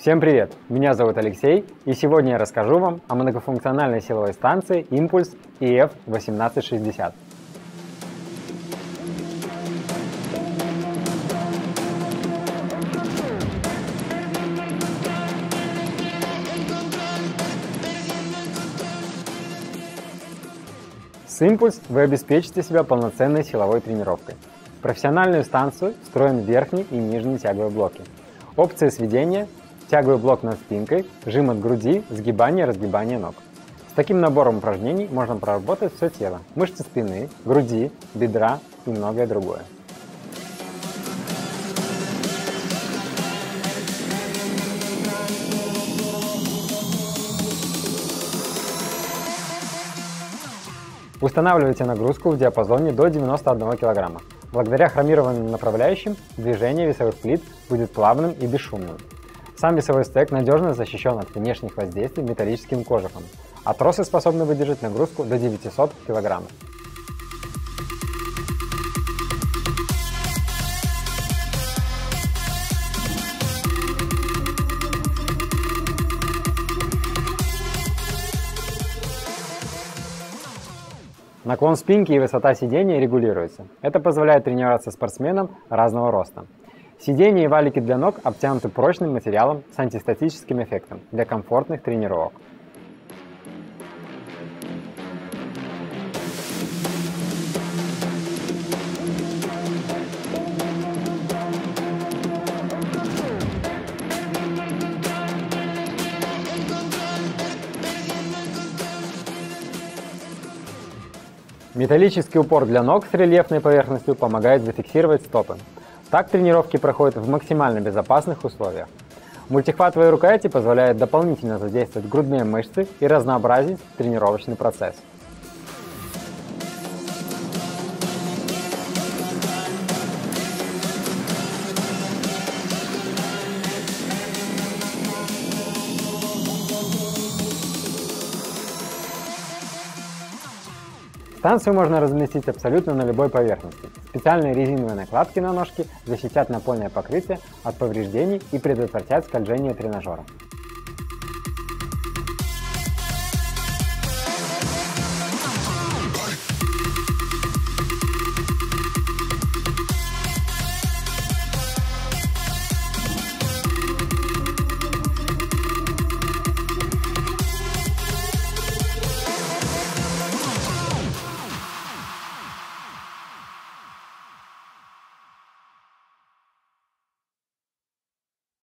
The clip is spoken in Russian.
Всем привет! Меня зовут Алексей, и сегодня я расскажу вам о многофункциональной силовой станции Impulse EF1860. С Impulse вы обеспечите себя полноценной силовой тренировкой. В профессиональную станцию встроен верхний и нижний тяговые блоки. Опции сведения – тяговый блок над спинкой, жим от груди, сгибание разгибание ног. С таким набором упражнений можно проработать все тело – мышцы спины, груди, бедра и многое другое. Устанавливайте нагрузку в диапазоне до 91 кг. Благодаря хромированным направляющим движение весовых плит будет плавным и бесшумным. Сам весовой стек надежно защищен от внешних воздействий металлическим кожухом, а тросы способны выдержать нагрузку до 900 кг. Наклон спинки и высота сидения регулируются. Это позволяет тренироваться спортсменам разного роста. Сиденья и валики для ног обтянуты прочным материалом с антистатическим эффектом для комфортных тренировок. Металлический упор для ног с рельефной поверхностью помогает зафиксировать стопы. Так тренировки проходят в максимально безопасных условиях. Мультихватовые рукояти позволяют дополнительно задействовать грудные мышцы и разнообразить тренировочный процесс. Станцию можно разместить абсолютно на любой поверхности. Специальные резиновые накладки на ножки защитят напольное покрытие от повреждений и предотвратят скольжение тренажера.